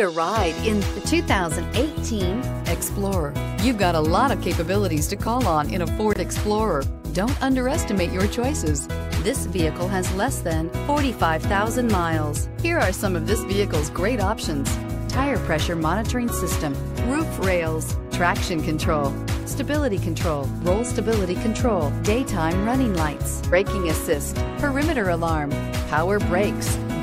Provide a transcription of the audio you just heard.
a ride in the 2018 Explorer. You've got a lot of capabilities to call on in a Ford Explorer. Don't underestimate your choices. This vehicle has less than 45,000 miles. Here are some of this vehicle's great options. Tire pressure monitoring system, roof rails, traction control, stability control, roll stability control, daytime running lights, braking assist, perimeter alarm, power brakes,